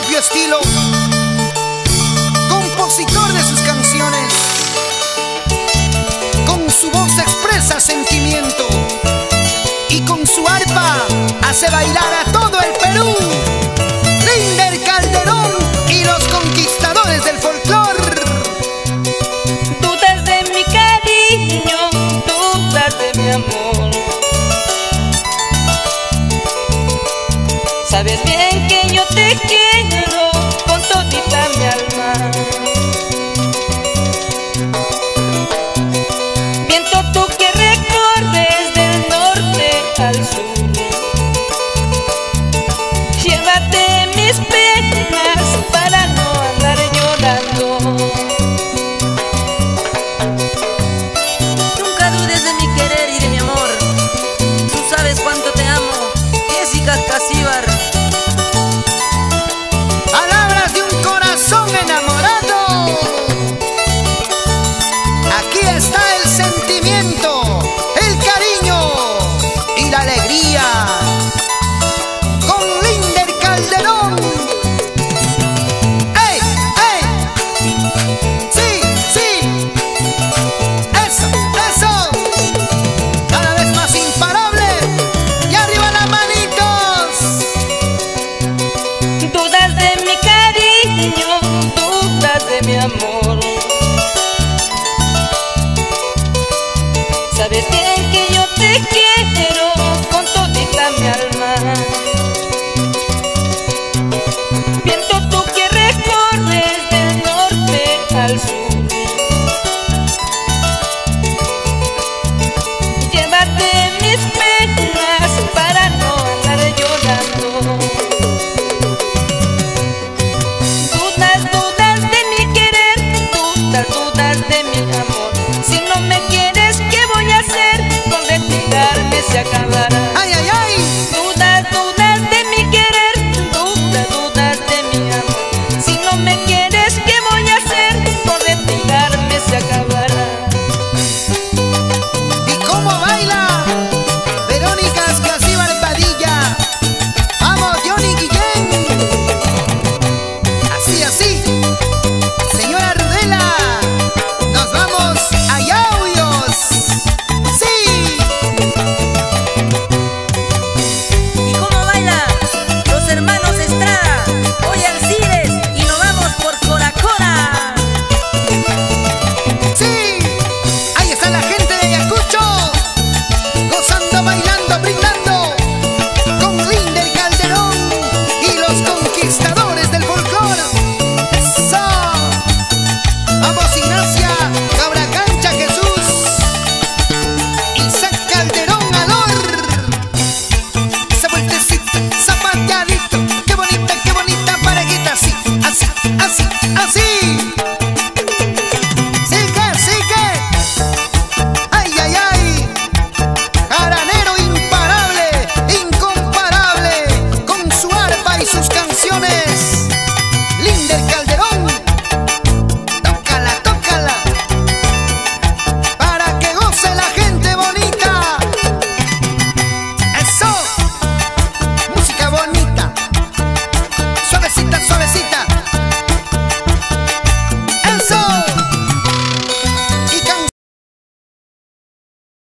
propio estilo, compositor de sus canciones, con su voz expresa sentimiento y con su arpa hace bailar a todo el Perú. Linder Calderón y los conquistadores del folclor. Tú desde mi cariño, tú desde mi amor. Sabes bien que de quem llorando. de mi amor. Sabes acabará. Ay, ay, ay. Dudas, dudas de mi querer, dudas, dudas de mi amor. Si no me quieres, ¿qué voy a hacer? Por entregarme se acabará. ¿Y cómo baila? Verónica Escasiva Padilla. Vamos, Johnny Guillén. Así, así.